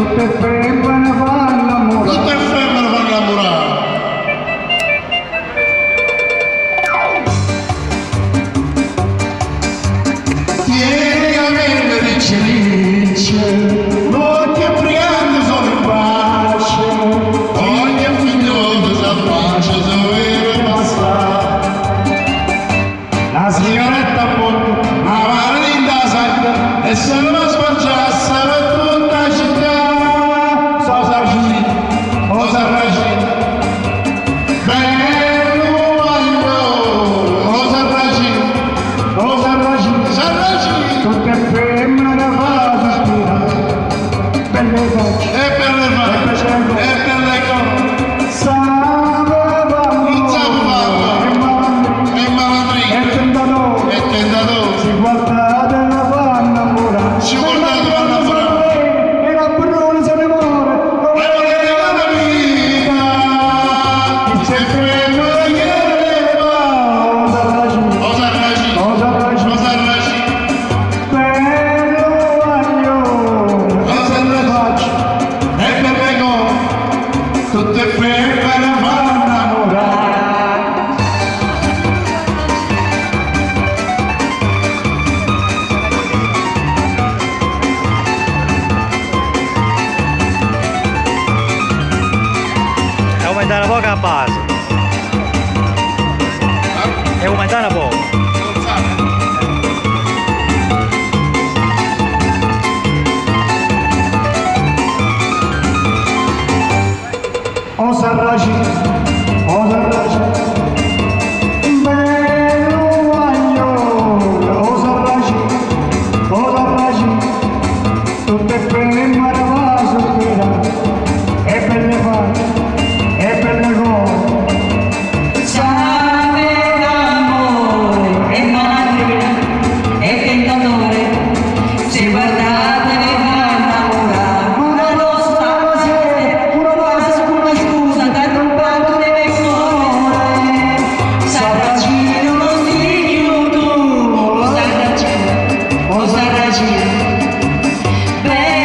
tutte femmine vanno amore. Tutte femmine vanno innamorate. Tieni a me le ricce ricce, molti briganti sono in pace, ogni figlioso si affaccia dove passare. La sigaretta a bocca, la mano in da sacca, e se non Si mandare boca a base eh? devo a poco onça s'arrache, onça s'arrache